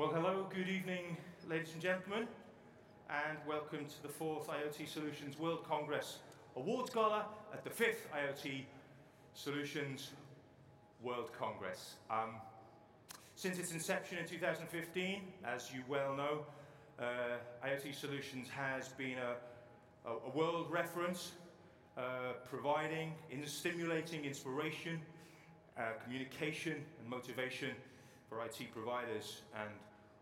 Well, hello, good evening, ladies and gentlemen, and welcome to the fourth IoT Solutions World Congress Awards Gala at the fifth IoT Solutions World Congress. Um, since its inception in 2015, as you well know, uh, IoT Solutions has been a, a, a world reference, uh, providing, in stimulating inspiration, uh, communication, and motivation for IT providers and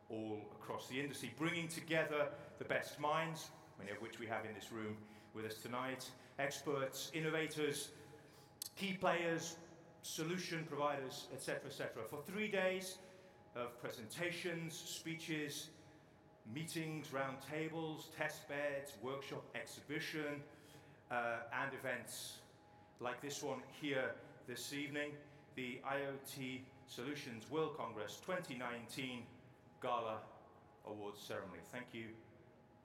all across the industry, bringing together the best minds, many of which we have in this room with us tonight, experts, innovators, key players, solution providers, etc., etc. For three days of presentations, speeches, meetings, round tables, test beds, workshop exhibition, uh, and events like this one here this evening, the IoT Solutions World Congress 2019 Gala Awards ceremony. Thank you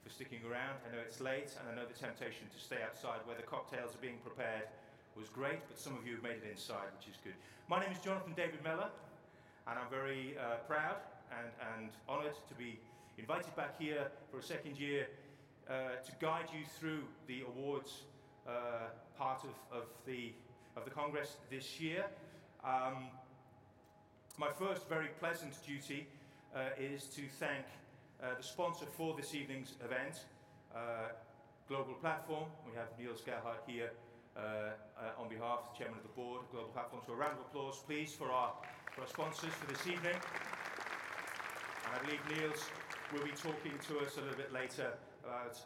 for sticking around. I know it's late, and I know the temptation to stay outside where the cocktails are being prepared was great, but some of you have made it inside, which is good. My name is Jonathan David Mellor, and I'm very uh, proud and, and honoured to be invited back here for a second year uh, to guide you through the awards uh, part of, of, the, of the Congress this year. Um, my first very pleasant duty uh, is to thank uh, the sponsor for this evening's event, uh, Global Platform. We have Niels Gerhardt here uh, uh, on behalf of the Chairman of the Board, of Global Platform. So a round of applause, please, for our, for our sponsors for this evening. And I believe Niels will be talking to us a little bit later about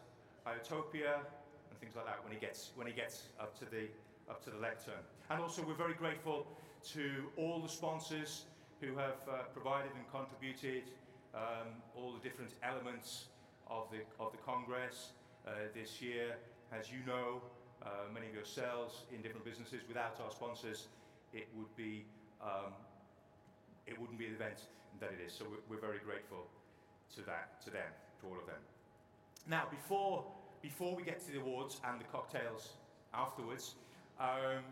IoTopia and things like that when he gets, when he gets up, to the, up to the lectern. And also, we're very grateful to all the sponsors who have uh, provided and contributed um, all the different elements of the, of the Congress uh, this year. As you know, uh, many of yourselves in different businesses, without our sponsors, it would be um, it wouldn't be the event that it is. So we're, we're, very grateful to that, to them, to all of them. Now, before before we get to the awards and the cocktails afterwards, um,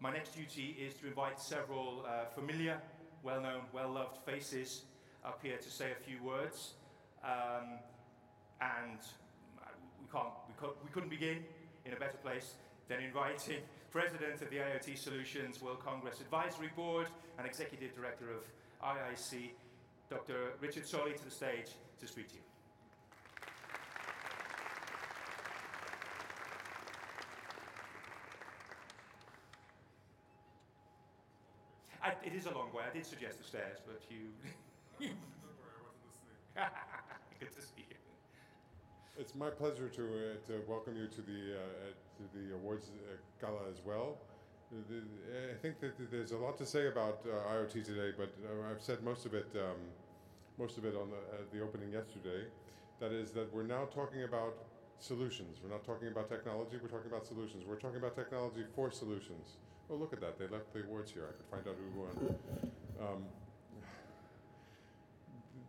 my next duty is to invite several uh, familiar, well known, well loved faces up here to say a few words. Um, and we, can't, we, we couldn't begin in a better place than inviting President of the IoT Solutions World Congress Advisory Board and Executive Director of IIC, Dr. Richard Soley, to the stage to speak to you. I, it is a long way. I did suggest the stairs, but you. Good to see you. It's my pleasure to, uh, to welcome you to the, uh, to the awards uh, gala as well. I think that there's a lot to say about uh, IoT today, but uh, I've said most of it, um, most of it on the, the opening yesterday. That is that we're now talking about solutions. We're not talking about technology, we're talking about solutions. We're talking about technology for solutions. Oh, look at that. They left the awards here. I could find out who won. Um,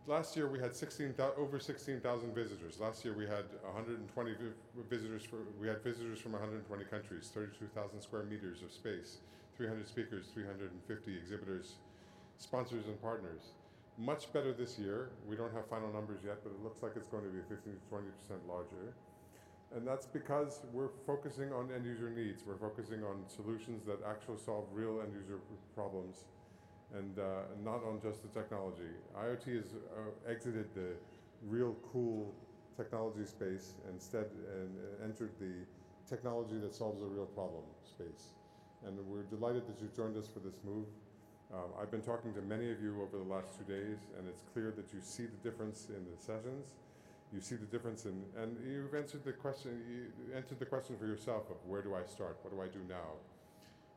last year we had 16, over 16,000 visitors. Last year we had 120 visitors. For, we had visitors from 120 countries, 32,000 square meters of space, 300 speakers, 350 exhibitors, sponsors and partners. Much better this year. We don't have final numbers yet, but it looks like it's going to be 15 to 20 percent larger. And that's because we're focusing on end user needs. We're focusing on solutions that actually solve real end user problems and uh, not on just the technology. IoT has uh, exited the real cool technology space instead and entered the technology that solves a real problem space. And we're delighted that you joined us for this move. Um, I've been talking to many of you over the last two days, and it's clear that you see the difference in the sessions you see the difference in, and you've answered the question, you answered the question for yourself of where do I start? What do I do now?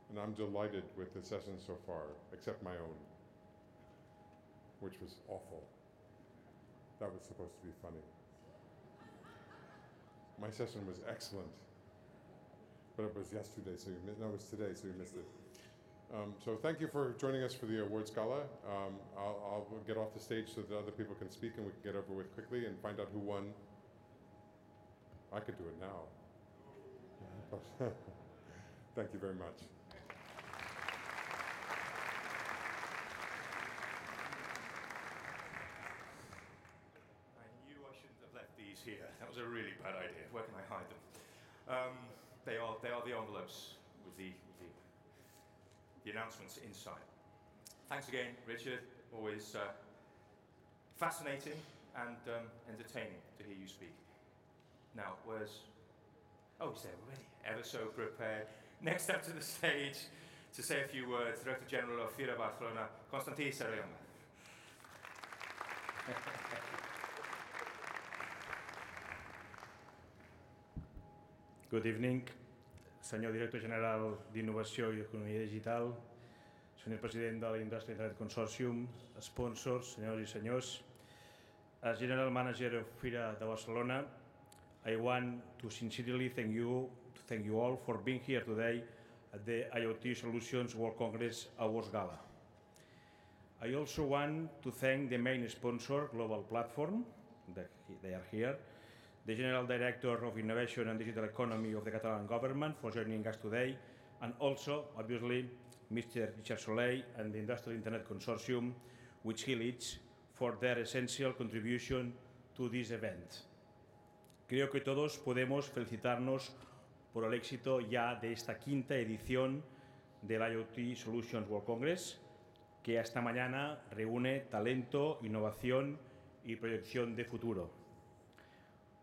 And I'm delighted with the session so far, except my own, which was awful. That was supposed to be funny. My session was excellent, but it was yesterday, so you missed, no, it was today, so you missed it. Um, so thank you for joining us for the awards gala. Um, I'll, I'll, get off the stage so that other people can speak and we can get over with quickly and find out who won. I could do it now. thank you very much. I knew I shouldn't have left these here. That was a really bad idea. Where can I hide them? Um, they are they are the envelopes with the the announcements inside. Thanks again, Richard. Always uh, fascinating and um, entertaining to hear you speak. Now, where's Oh, he's there already. Ever so prepared. Next up to the stage to say a few words, Director General of Fira Barcelona, Konstantin Serrallonga. Good evening, senyor director general d'Innovació i Economia Digital, senyor president de la Indústria Internet Consortium, sponsors, senyors i senyors. As General Manager of FIRA de Barcelona, I want to sincerely thank you, to thank you all for being here today at the IoT Solutions World Congress Awards Gala. I also want to thank the main sponsor, Global Platform, that he- they are here, the General Director of Innovation and Digital Economy of the Catalan Government for joining us today, and also, obviously, Mr. Richard Soleil and the Industrial Internet Consortium, which he leads, for their essential contribution to this event. Creo que todos podemos felicitarnos por el éxito ya de esta quinta edición del IoT Solutions World Congress, que esta mañana reúne talento, innovación y proyección de futuro.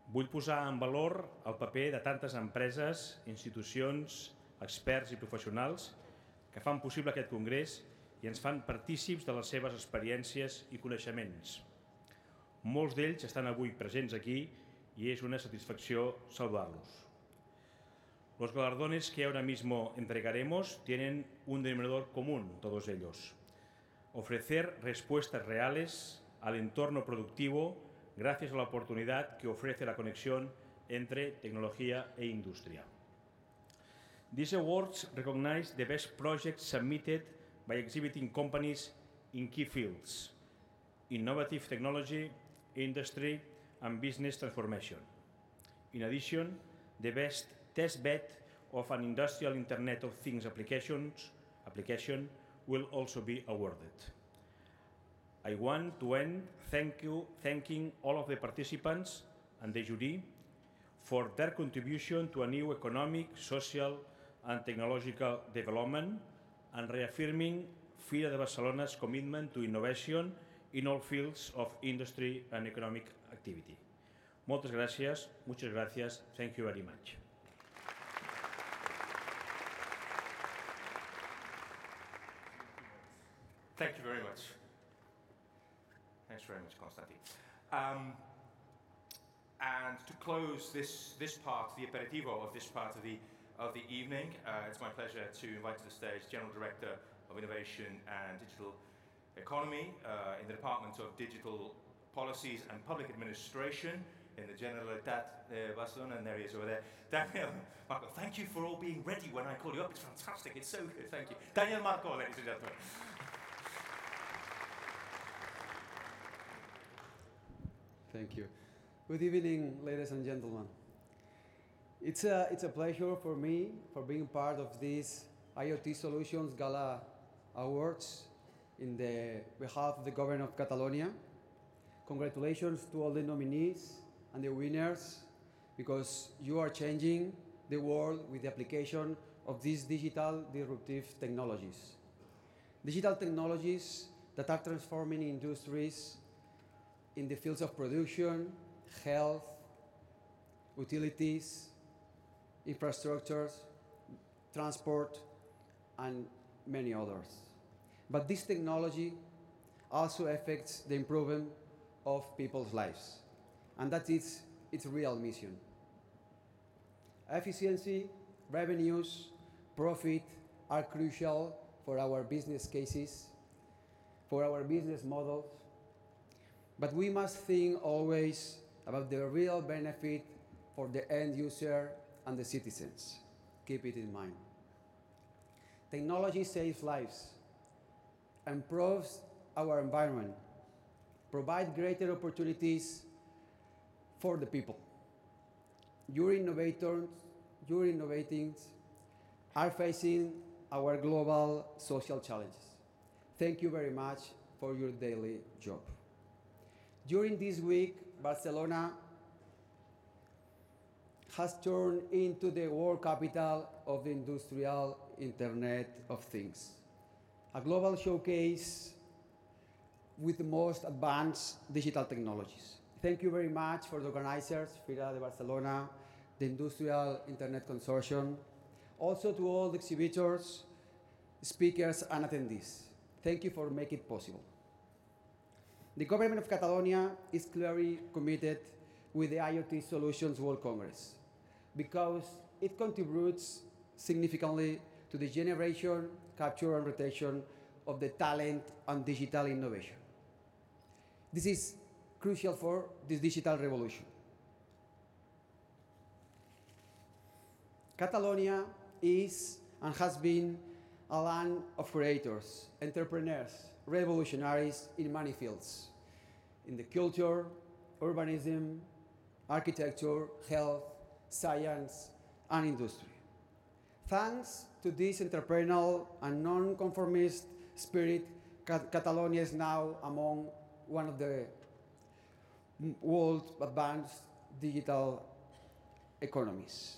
Vull posar en valor el paper de tantes empreses, institucions, experts i professionals que fan possible aquest congrés i ens fan partícips de les seves experiències i coneixements. Molts d'ells estan avui presents aquí y es una satisfacción saludarlos. Los galardones que ahora mismo entregaremos tienen un denominador común, todos ellos. Ofrecer respuestas reales al entorno productivo gracias a la oportunidad que ofrece la conexión entre tecnología e industria. These awards recognize the best projects submitted by exhibiting companies in key fields innovative technology, industry, and business transformation. In addition, the best test bed of an industrial Internet of Things applications application will also be awarded. I want to end thank you, thanking all of the participants and the jury for their contribution to a new economic, social, and technological development and reaffirming FIRA de Barcelona's commitment to innovation in all fields of industry and economic activity. Moltes gràcies, muchas gracias, thank you very much. Thank you very much. Thanks very much, Konstantin. Um, and to close this, this part, the aperitivo of this part of the, of the evening, uh, it's my pleasure to invite to the stage General Director of Innovation and Digital Economy uh, in the Department of Digital Policies and Public Administration in the Generalitat uh, Barcelona, and there he is over there. Daniel Marco, thank you for all being ready when I call you up. It's fantastic. It's so good. Thank you. Daniel Marco, ladies and gentlemen. Thank you. Good evening, ladies and gentlemen. It's a, it's a pleasure for me for being part of this IoT Solutions Gala Awards in the behalf of the government of Catalonia. Congratulations to all the nominees and the winners because you are changing the world with the application of these digital disruptive technologies. Digital technologies that are transforming industries in the fields of production, health, utilities, infrastructures, transport, and many others. But this technology also affects the improvement of people's lives, and that is its real mission. Efficiency, revenues, profit are crucial for our business cases, for our business models, but we must think always about the real benefit for the end user and the citizens. Keep it in mind. Technology saves lives, improves our environment, provides greater opportunities for the people. Your innovators, your innovating are facing our global social challenges. Thank you very much for your daily job. During this week, Barcelona has turned into the world capital of the industrial Internet of Things. A global showcase with the most advanced digital technologies. Thank you very much for the organizers, Fira de Barcelona, the Industrial Internet Consortium, also to all the exhibitors, speakers, and attendees. Thank you for making it possible. The government of Catalonia is clearly committed with the IoT Solutions World Congress because it contributes significantly to the generation, capture, and retention of the talent and digital innovation. This is crucial for this digital revolution. Catalonia is and has been a land of creators, entrepreneurs, revolutionaries in many fields in the culture, urbanism, architecture, health, science, and industry. Thanks to this entrepreneurial and non-conformist spirit, Cat- Catalonia is now among one of the world's advanced digital economies.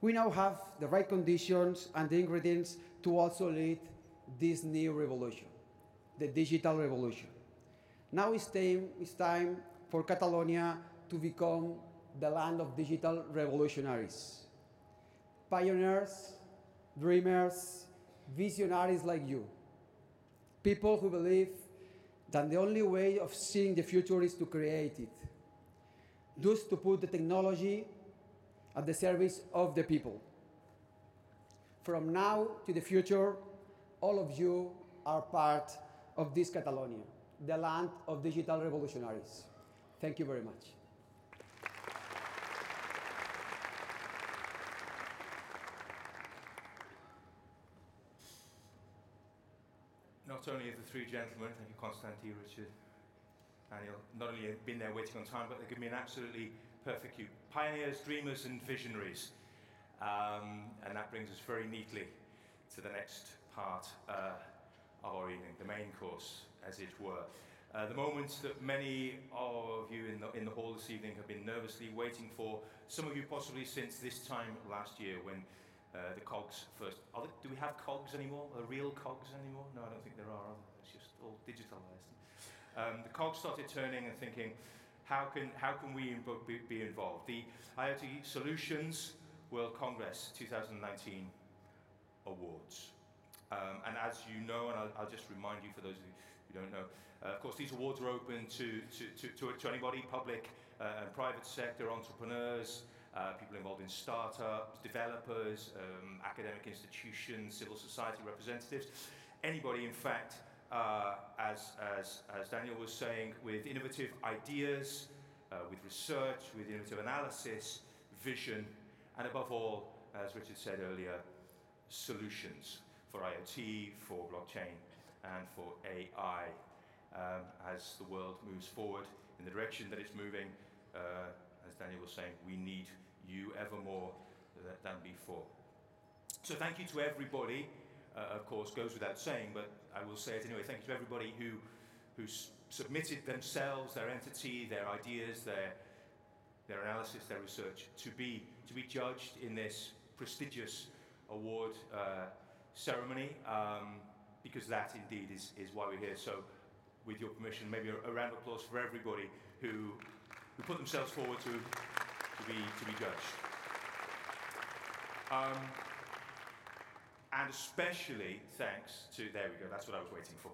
We now have the right conditions and the ingredients to also lead this new revolution, the digital revolution. Now it's time, it's time for Catalonia to become the land of digital revolutionaries. Pioneers, dreamers, visionaries like you. People who believe that the only way of seeing the future is to create it. Thus, to put the technology at the service of the people. From now to the future, all of you are part of this Catalonia, the land of digital revolutionaries. Thank you very much. Not only the three gentlemen, thank you, Constantine, Richard, Daniel, not only have been there waiting on time, but they've given me an absolutely perfect cue. Pioneers, dreamers, and visionaries. Um, and that brings us very neatly to the next part uh, of our evening, the main course, as it were. Uh, the moments that many of you in the, in the hall this evening have been nervously waiting for, some of you possibly since this time last year when uh, the cogs first. There, do we have cogs anymore? Are real cogs anymore? No, I don't think there are. are? It's just all digitalized. Um, the cogs started turning and thinking, how can, how can we be, be involved? The IoT Solutions World Congress 2019 Awards. Um, and as you know, and I'll, I'll just remind you for those of you who don't know, uh, of course, these awards are open to, to, to, to, to anybody, public uh, and private sector, entrepreneurs, uh, people involved in startups, developers, um, academic institutions, civil society representatives, anybody, in fact, uh, as, as, as Daniel was saying, with innovative ideas, uh, with research, with innovative analysis, vision, and above all, as Richard said earlier, solutions for IoT, for blockchain, and for AI. Um, as the world moves forward in the direction that it's moving, uh, as Daniel was saying, we need you ever more than before. So thank you to everybody. Uh, of course, goes without saying, but I will say it anyway. Thank you to everybody who who s- submitted themselves, their entity, their ideas, their their analysis, their research to be to be judged in this prestigious award uh, ceremony. Um, because that indeed is, is why we're here. So, with your permission, maybe a, a round of applause for everybody who who put themselves forward to to be to be judged. Um, and especially thanks to, there we go, that's what I was waiting for.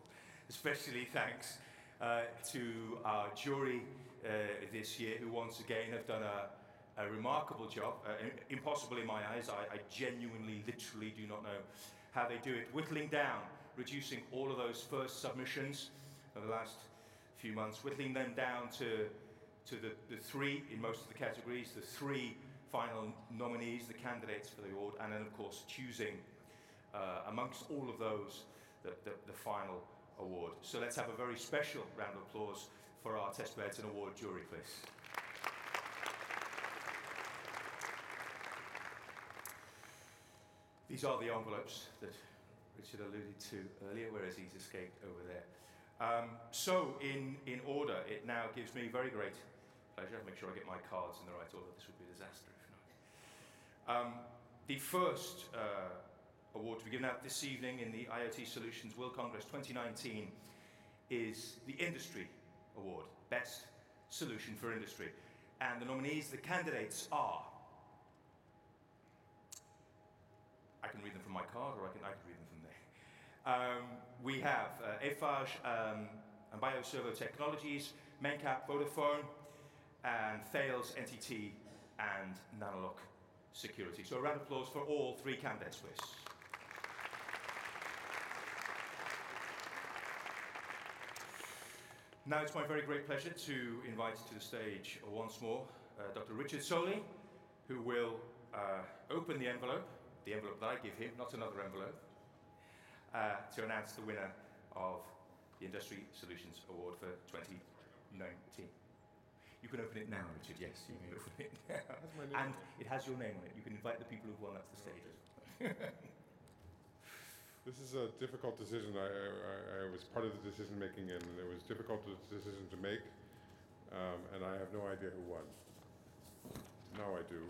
Especially thanks uh, to our jury uh, this year, who once again have done a, a remarkable job. Uh, impossible in my eyes. I, I genuinely, literally do not know how they do it. Whittling down, reducing all of those first submissions over the last few months, whittling them down to, to the, the three in most of the categories, the three final nominees, the candidates for the award, and then, of course, choosing uh, amongst all of those the, the, the final award. So let's have a very special round of applause for our Testbeds and Award jury, please. These are the envelopes that Richard alluded to earlier, whereas he's escaped over there. Um, so, in, in order, it now gives me very great pleasure. To make sure I get my cards in the right order. This would be a disaster if not. Um, the first uh, award to be given out this evening in the IoT Solutions World Congress 2019 is the Industry Award, Best Solution for Industry. And the nominees, the candidates are. I can read them from my card or I can, I can read them from there. Um, we have uh, Eiffage um, and BioServo Technologies, Mencap, Vodafone, and Thales, NTT, and Nanolock Security. So a round of applause for all three candidates, please. Now it's my very great pleasure to invite to the stage once more uh, Dr. Richard Soley, who will uh, open the envelope, the envelope that I give him, not another envelope, uh, to announce the winner of the Industry Solutions Award for 2019. You can open it now, Richard, yes, you can open it now. Has my name And it. has your name on it. You can invite the people who've won up to the stage. This is a difficult decision. I, I, I was part of the decision making, and it was difficult decision to make. Um, and I have no idea who won. Now I do.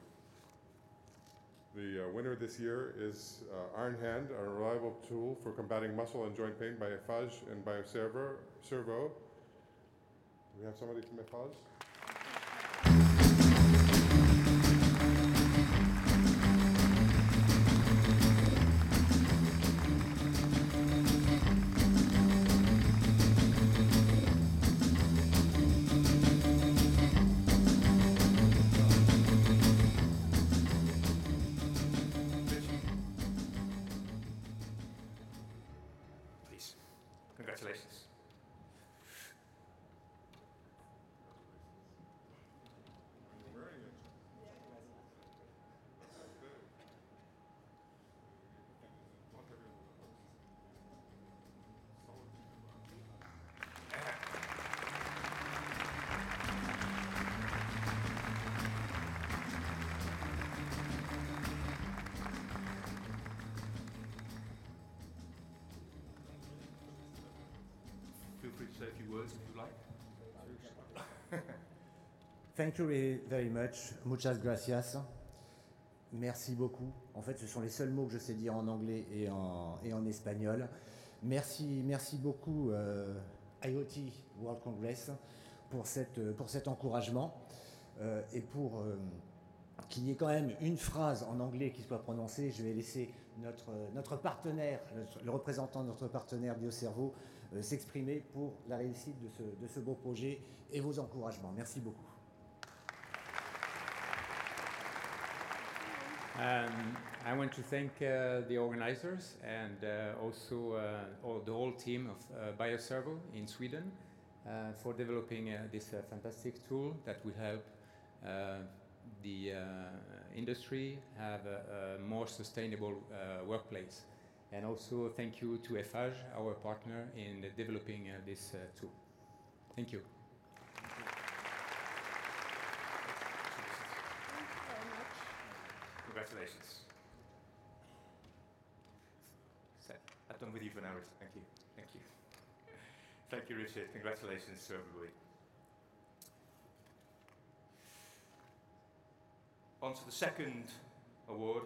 The uh, winner this year is uh, Iron Hand, a reliable tool for combating muscle and joint pain by Eiffage and BioServo. Servo. Do we have somebody from Eiffage? Thank you very- much. Muchas gracias. Merci beaucoup. En fait, ce sont les seuls mots que je sais dire en anglais et en, espagnol. Merci, merci beaucoup euh, IoT World Congress pour, cet encouragement euh, et pour euh, qu'il y ait quand même une phrase en anglais qui soit prononcée. Je vais laisser notre, notre partenaire, le- représentant de notre partenaire BioCerveau, s'exprimer pour la réussite de ce, de ce beau projet et vos encouragements. Merci beaucoup. Um, I want to thank uh, the organizers and uh, also uh, all, the whole team of uh, BioServo in Sweden uh, for developing uh, this fantastic tool that will help the industry have a, a more sustainable workplace. And also thank you to Eiffage, our partner in developing uh, this uh, tool. Thank you. Congratulations. So, I've done with you for now. Thank you. Thank you. Thank you, Richard. Congratulations to everybody. On to the second award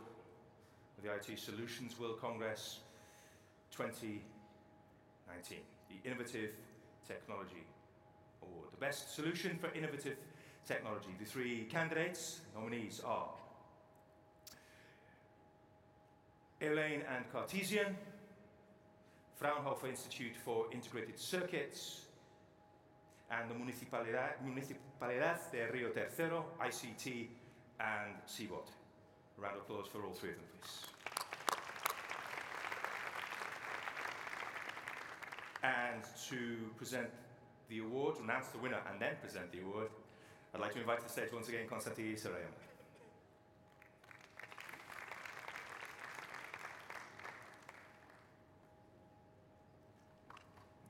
the IT Solutions World Congress 2019, the Innovative Technology Award. The best solution for innovative technology. The three candidates, nominees are Elaine and Cartesiam, Fraunhofer Institute for Integrated Circuits, and the Municipalidad, Municipalidad de Rio Tercero, ICT, and CBOT. Round of applause for all three of them, please. And to present the award, announce the winner, and then present the award, I'd like to invite to the stage once again Konstantin Serrallonga.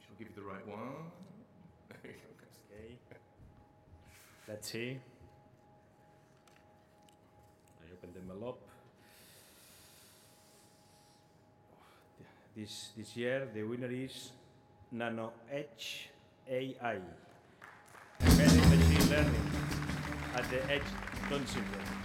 She'll give you the right one. Okay. Let's see. I open. This, this year, the winner is Nano Edge AI. Machine Learning. at the Edge Consumer.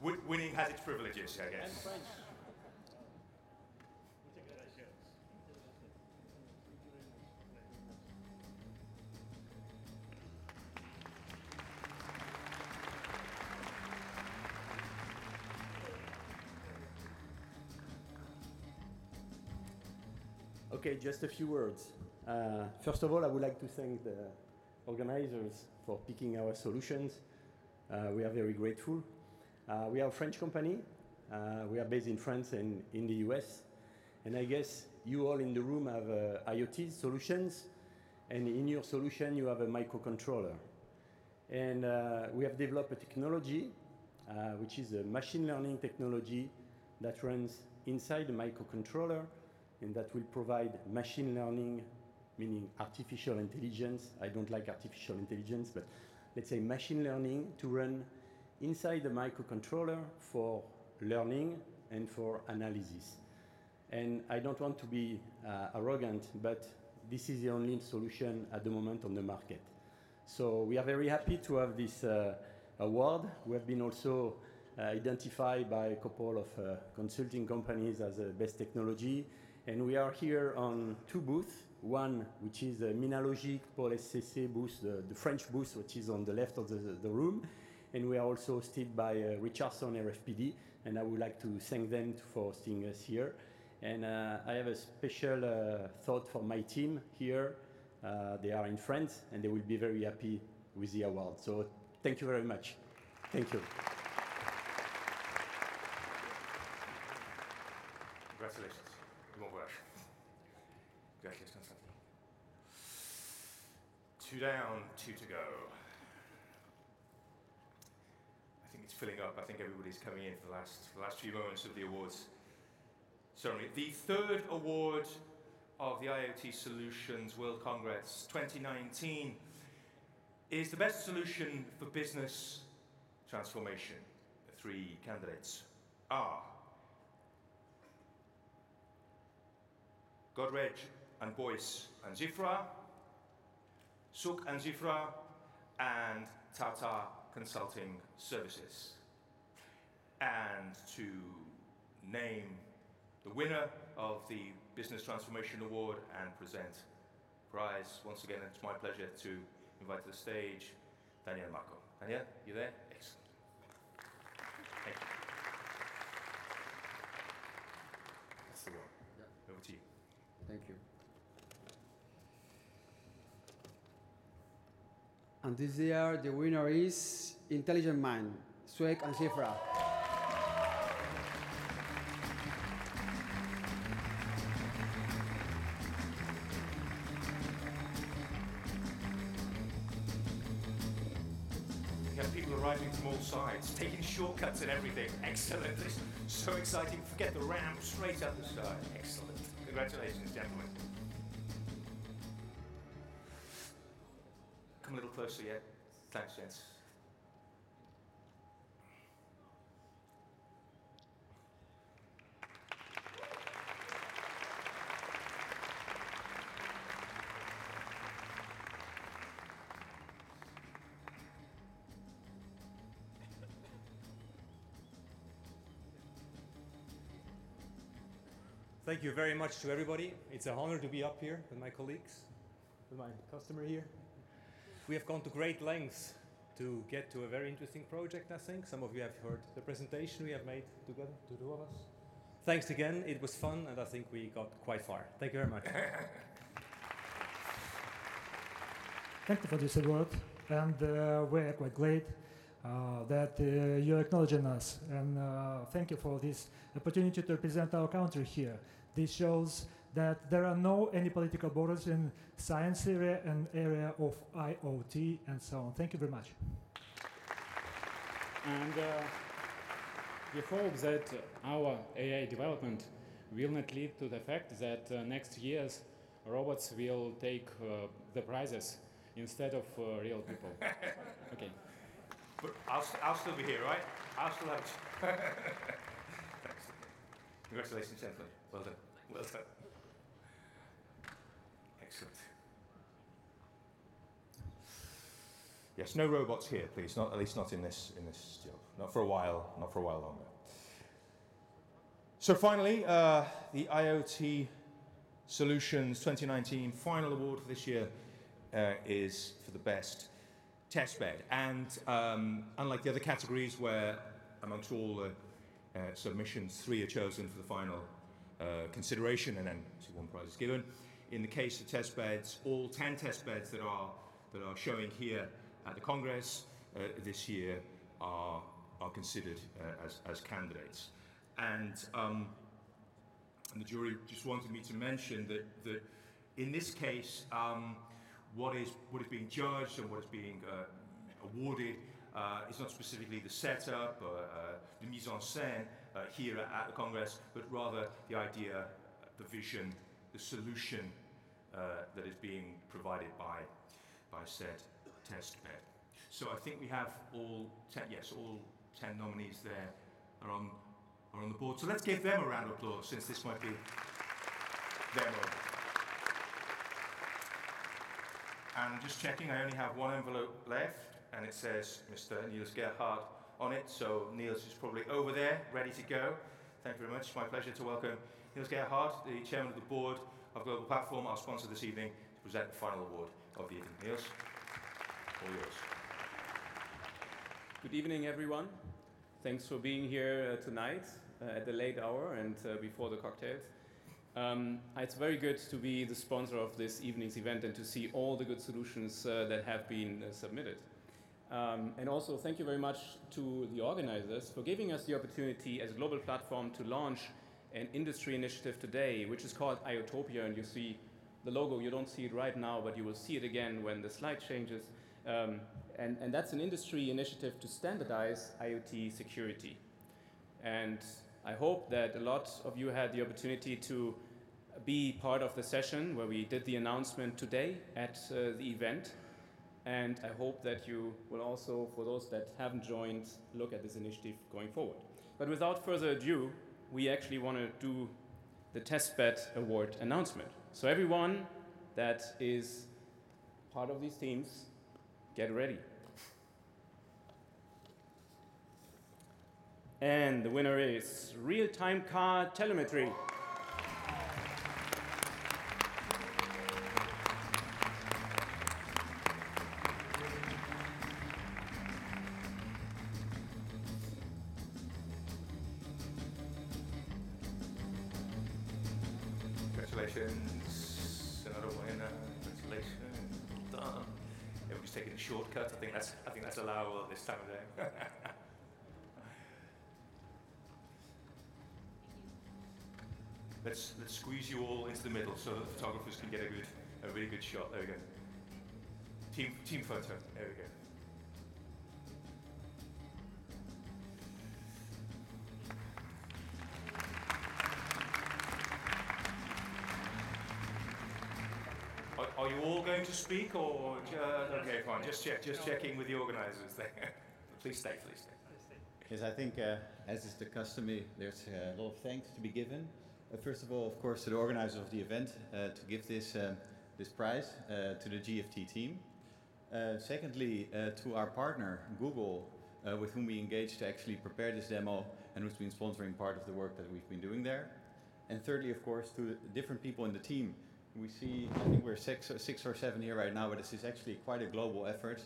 Winning has its privileges, I guess. Okay, just a few words. Uh, first of all, I would like to thank the organizers for picking our solutions. Uh, we are very grateful. Uh, we are a French company. Uh, we are based in France and in the US. And I guess you all in the room have uh, IoT solutions, and in your solution, you have a microcontroller. And uh, we have developed a technology, uh, which is a machine learning technology that runs inside the microcontroller and that will provide machine learning, meaning artificial intelligence. I don't like artificial intelligence, but let's say machine learning to run inside the microcontroller for learning and for analysis. And I don't want to be uh, arrogant, but this is the only solution at the moment on the market. So we are very happy to have this uh, award. We have been also uh, identified by a couple of uh, consulting companies as a best technology. And we are here on two booths. One, which is the Minalogic Paul SCC booth, the, the French booth, which is on the left of the, the room. And we are also hosted by uh, Richardson RFPD. And I would like to thank them for hosting us here. And uh, I have a special uh, thought for my team here. Uh, they are in France and they will be very happy with the award. So thank you very much. Thank you. Congratulations. Bon voyage. Congratulations. Two down, two to go. I think it's filling up. I think everybody's coming in for the last, the last few moments of the awards ceremony. The third award of the IoT Solutions World Congress 2019 is the best solution for business transformation. The three candidates are Godrej and Boyce and Zyfra, SUEK and Zyfra, and Tata Consulting Services. And to name the winner of the Business Transformation Award and present prize, once again, it's my pleasure to invite to the stage Daniel Marco. Daniel, you there? Excellent. Thank you. That's the one. Over to you. Thank you. And this year, the winner is Intelligent Mind, SUEK and Zyfra. We people arriving from all sides, taking shortcuts and everything. Excellent. This is so exciting. Forget the ramp, straight up the side. Excellent. Congratulations, gentlemen. Yeah? Eh. Thanks, gents. Thank you very much to everybody. It's an honor to be up here with my colleagues, with my customer here. We have gone to great lengths to get to a very interesting project, I think. Some of you have heard the presentation we have made together, the two of us. Thanks again. It was fun, and I think we got quite far. Thank you very much. Thank you for this award, and uh, we're quite glad uh, that uh, you're acknowledging us. And uh, thank you for this opportunity to represent our country here. This shows that there are no any political borders in science area and area of IoT and so on. Thank you very much. And uh, we hope that our AI development will not lead to the fact that uh, next years robots will take uh, the prizes instead of uh, real people. okay. But I'll, I'll still be here, right? I'll still have. Thanks. Congratulations, gentlemen. Well done. Well done. Excellent. Yes, no robots here, please. Not at least not in this in this job. Not for a while. Not for a while longer. So finally, uh, the IoT Solutions 2019 final award for this year uh, is for the best testbed. And um, unlike the other categories where amongst all the uh, submissions, three are chosen for the final uh, consideration and then one prize is given. In the case of testbeds, all 10 testbeds that are, that are showing here at the Congress uh, this year are, are considered uh, as, as candidates. And, um, and the jury just wanted me to mention that, that in this case, um, what is what is being judged and what is being uh, awarded uh, is not specifically the setup, or, uh, the mise en scène uh, here at the Congress, but rather the idea, the vision, the solution that is being provided by by said test bed. So I think we have all ten, yes, all ten nominees there are on are on the board. So let's give them a round of applause since this might be their moment. And just checking, I only have one envelope left, and it says Mr. Niels Gerhard on it. So Niels is probably over there, ready to go. Thank you very much. It's my pleasure to welcome Niels Gerhard, the chairman of the board of Global Platform, our sponsor this evening, to present the final award of the evening. Niels, all yours. Good evening, everyone. Thanks for being here uh, tonight uh, at the late hour and uh, before the cocktails. Um, it's very good to be the sponsor of this evening's event and to see all the good solutions uh, that have been uh, submitted. Um, and also, thank you very much to the organizers for giving us the opportunity as a global platform to launch an industry initiative today, which is called IoTopia. And you see the logo, you don't see it right now, but you will see it again when the slide changes. Um, and, and that's an industry initiative to standardize IoT security. And I hope that a lot of you had the opportunity to be part of the session where we did the announcement today at uh, the event. And I hope that you will also, for those that haven't joined, look at this initiative going forward. But without further ado, we actually want to do the Testbed Award announcement. So everyone that is part of these teams, get ready. And the winner is Real Time Car Telemetry. That's I think that's allowable at this time of day. let's let's squeeze you all into the middle so that the photographers can get a good a really good shot. There we go. Team team photo. There we go. Speak or uh, okay fine just check just checking with the organizers there please stay please stay Yes, I think, uh, as is the custom, there's a lot of thanks to be given. Uh, first of all, of course, to the organizers of the event uh, to give this, um, this prize uh, to the GFT team. Uh, secondly, uh, to our partner, Google, uh, with whom we engaged to actually prepare this demo and who's been sponsoring part of the work that we've been doing there. And thirdly, of course, to different people in the team. We see, I think we're six, six or seven here right now, but this is actually quite a global effort.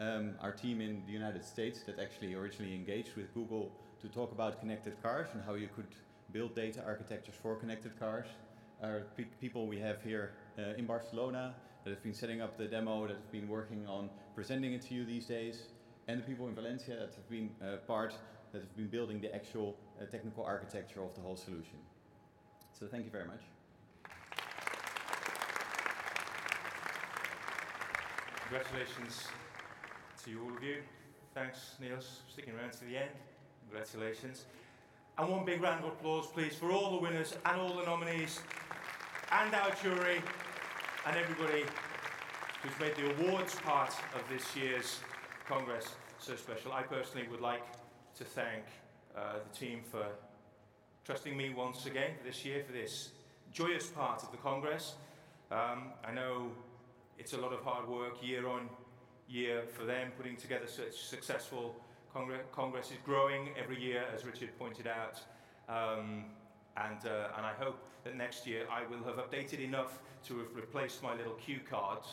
Um, our team in the United States that actually originally engaged with Google to talk about connected cars and how you could build data architectures for connected cars. Our pe- people we have here uh, in Barcelona that have been setting up the demo, that have been working on presenting it to you these days, and the people in Valencia that have been uh, part, that have been building the actual uh, technical architecture of the whole solution. So thank you very much. Congratulations to all of you. Thanks, Niels, for sticking around to the end. Congratulations. And one big round of applause, please, for all the winners and all the nominees and our jury and everybody who's made the awards part of this year's Congress so special. I personally would like to thank uh, the team for trusting me once again this year, for this joyous part of the Congress. Um, I know it's a lot of hard work year on year for them, putting together such successful Congress. Congress is growing every year, as Richard pointed out. Um, and, uh, and I hope that next year I will have updated enough to have replaced my little cue cards,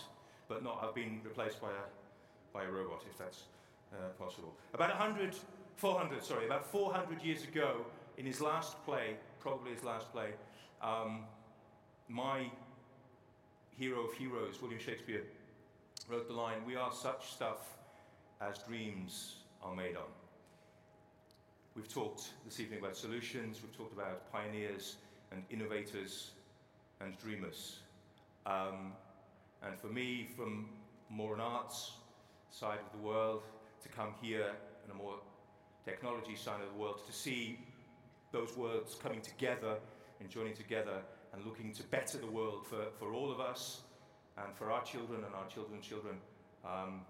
but not have been replaced by a, by a robot, if that's uh, possible. About 100, 400, sorry, about 400 years ago, in his last play, probably his last play, um, my hero of heroes, William Shakespeare, wrote the line, We are such stuff as dreams are made on. We've talked this evening about solutions, we've talked about pioneers and innovators and dreamers. Um, and for me, from more an arts side of the world, to come here in a more technology side of the world, to see those worlds coming together and joining together and looking to better the world for, for all of us and for our children and our children's children. Um,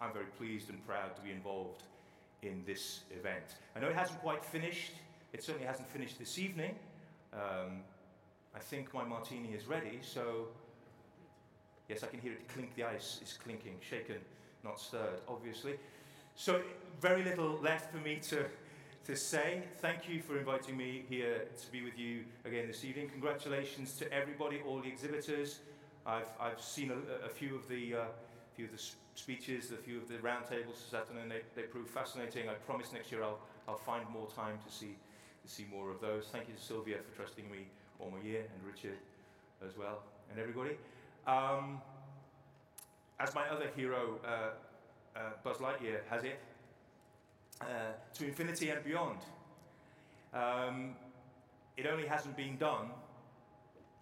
I'm very pleased and proud to be involved in this event. I know it hasn't quite finished. It certainly hasn't finished this evening. Um, I think my martini is ready, so yes, I can hear it clink. The ice is clinking, shaken, not stirred, obviously. So very little left for me to to say. Thank you for inviting me here to be with you again this evening. Congratulations to everybody, all the exhibitors. I've, I've seen a, a few of the uh, few of the speeches, a few of the roundtables this afternoon. They, they proved fascinating. I promise next year I'll, I'll find more time to see to see more of those. Thank you to Sylvia for trusting me one more year, and Richard as well, and everybody. Um, as my other hero, uh, uh, Buzz Lightyear, has it, uh, to infinity and beyond. Um, it only hasn't been done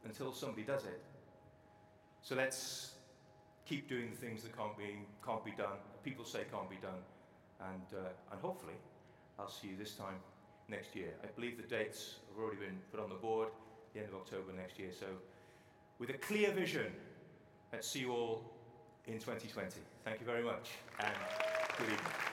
until somebody does it. So let's keep doing the things that can't be, can't be done, people say can't be done, and, uh, and hopefully I'll see you this time next year. I believe the dates have already been put on the board, the end of October next year. So, with a clear vision, let's see you all in 2020. Thank you very much, and good evening.